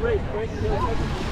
Great, great.